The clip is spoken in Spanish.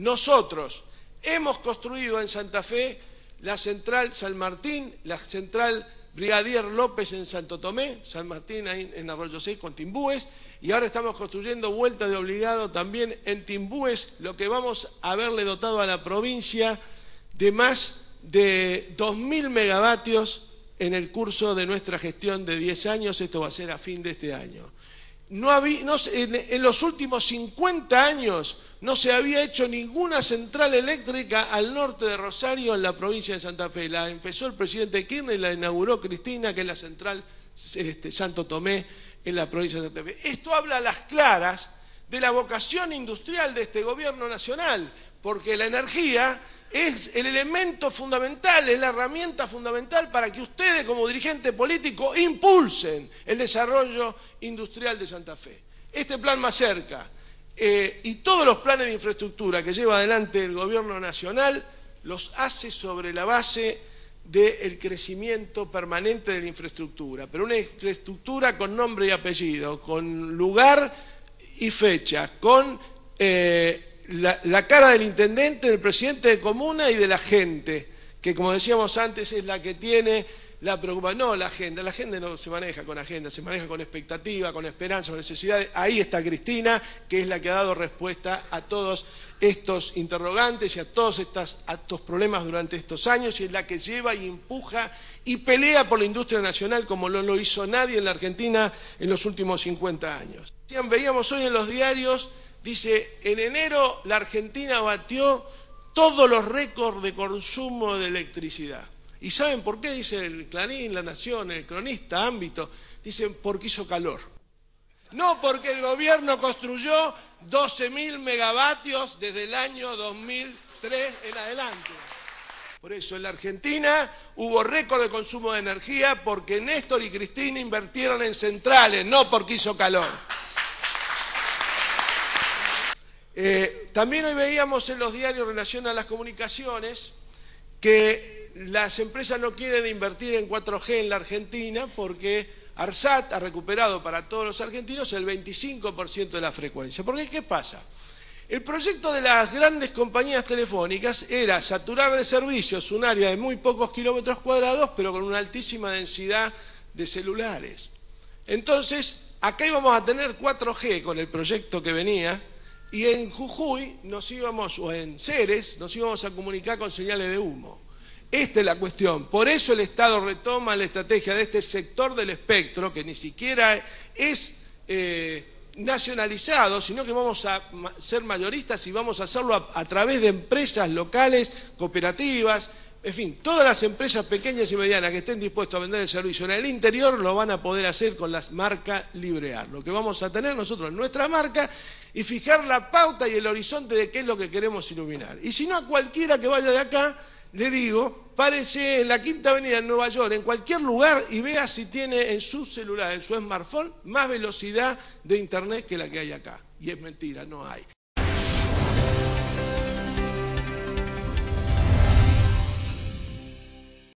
Nosotros hemos construido en Santa Fe la central San Martín, la central Brigadier López en Santo Tomé, San Martín en Arroyo 6 con Timbúes, y ahora estamos construyendo vuelta de obligado también en Timbúes, lo que vamos a haberle dotado a la provincia de más de 2.000 megavatios en el curso de nuestra gestión de 10 años, esto va a ser a fin de este año. No había, en, los últimos 50 años no se había hecho ninguna central eléctrica al norte de Rosario en la provincia de Santa Fe. La empezó el presidente Kirchner y la inauguró Cristina, que es la central este, Santo Tomé en la provincia de Santa Fe. Esto habla a las claras de la vocación industrial de este gobierno nacional, porque la energía es el elemento fundamental, es la herramienta fundamental para que ustedes como dirigente político impulsen el desarrollo industrial de Santa Fe. Este plan más cerca eh, y todos los planes de infraestructura que lleva adelante el gobierno nacional los hace sobre la base del crecimiento permanente de la infraestructura, pero una infraestructura con nombre y apellido, con lugar y fecha, con... Eh, la, cara del intendente, del presidente de comuna y de la gente, que como decíamos antes es la que tiene la preocupación. No, la agenda, la agenda no se maneja con agenda, se maneja con expectativa, con esperanza, con necesidades. Ahí está Cristina, que es la que ha dado respuesta a todos estos interrogantes y a todos estos, problemas durante estos años y es la que lleva y empuja y pelea por la industria nacional como no lo hizo nadie en la Argentina en los últimos 50 años. Veíamos hoy en los diarios Dice, en enero la Argentina batió todos los récords de consumo de electricidad. ¿Y saben por qué? Dice el Clarín, La Nación, el cronista, ámbito. Dicen, porque hizo calor. No porque el gobierno construyó 12.000 megavatios desde el año 2003 en adelante. Por eso en la Argentina hubo récord de consumo de energía porque Néstor y Cristina invirtieron en centrales, no porque hizo calor. Eh, también hoy veíamos en los diarios en relación a las comunicaciones que las empresas no quieren invertir en 4G en la Argentina porque ARSAT ha recuperado para todos los argentinos el 25% de la frecuencia. ¿Por qué? ¿Qué pasa? El proyecto de las grandes compañías telefónicas era saturar de servicios un área de muy pocos kilómetros cuadrados, pero con una altísima densidad de celulares. Entonces, acá íbamos a tener 4G con el proyecto que venía, y en Jujuy nos íbamos, o en Ceres, nos íbamos a comunicar con señales de humo. Esta es la cuestión. Por eso el Estado retoma la estrategia de este sector del espectro, que ni siquiera es eh, nacionalizado, sino que vamos a ser mayoristas y vamos a hacerlo a través de empresas locales, cooperativas, en fin, todas las empresas pequeñas y medianas que estén dispuestas a vender el servicio en el interior lo van a poder hacer con las marcas Librear. Lo que vamos a tener nosotros en nuestra marca y fijar la pauta y el horizonte de qué es lo que queremos iluminar. Y si no, a cualquiera que vaya de acá, le digo, párese en la Quinta Avenida en Nueva York, en cualquier lugar, y vea si tiene en su celular, en su smartphone, más velocidad de Internet que la que hay acá. Y es mentira, no hay.